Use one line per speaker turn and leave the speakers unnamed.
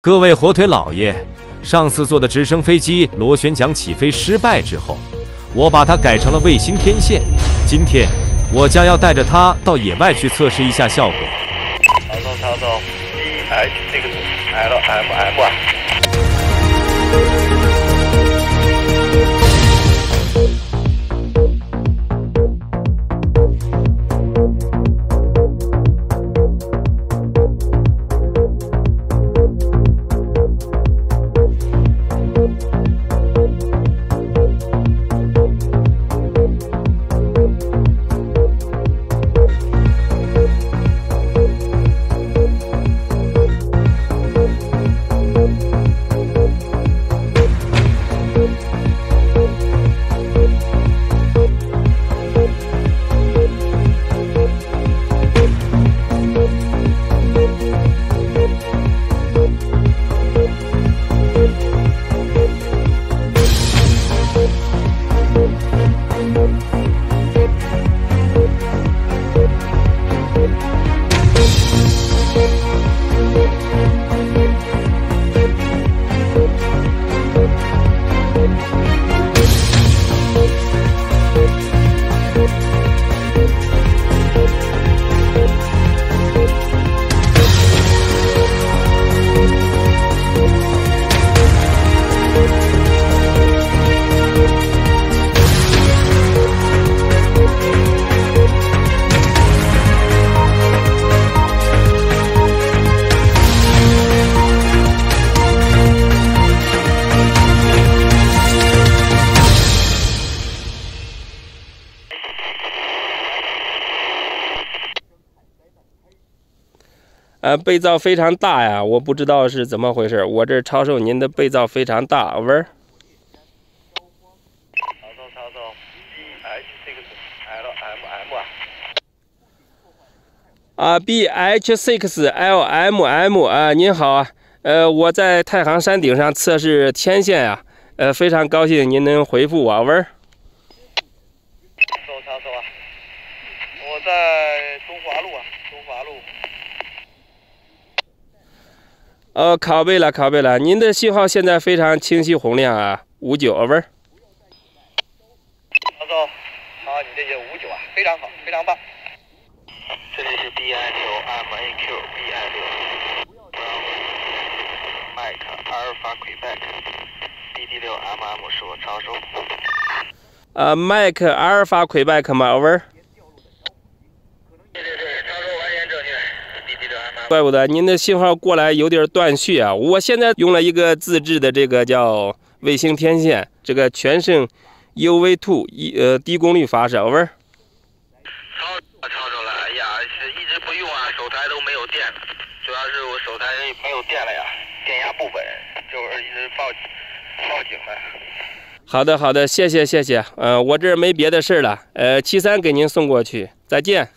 各位火腿老爷，上次坐的直升飞机螺旋桨起飞失败之后，我把它改成了卫星天线。今天我将要带着它到野外去测试一下效果。
曹操，曹总，B H 这个 L M M
呃，被噪非常大呀，我不知道是怎么回事。我这超受您的被噪非常大，over。
曹总，曹总，B H 这个 L M M 啊。
，B H six L M M 啊，您好啊，呃，我在太行山顶上测试天线呀，呃，非常高兴您能回复我，over。
曹曹总啊，我在中华路啊，中华路。
哦，拷贝了，拷贝了。您的信号现在非常清晰洪亮啊，五九 over。
老总，好，你这也五九啊，非常好，非常棒。这里是 B I 六 M A Q B I 六，麦克阿尔法魁北克，D D 六 M M 是我超收。
呃，麦克阿尔法魁北克吗？over。怪不得您的信号过来有点断续啊！我现在用了一个自制的这个叫卫星天线，这个全胜 UV two 一呃低功率发射，over。
超超着了，哎呀，是一直不用啊，手台都没有电，主要是我手台没有电了呀，电压不稳，就是一直报报警了。
好的好的，谢谢谢谢，呃，我这没别的事了，呃，七三给您送过去，再见。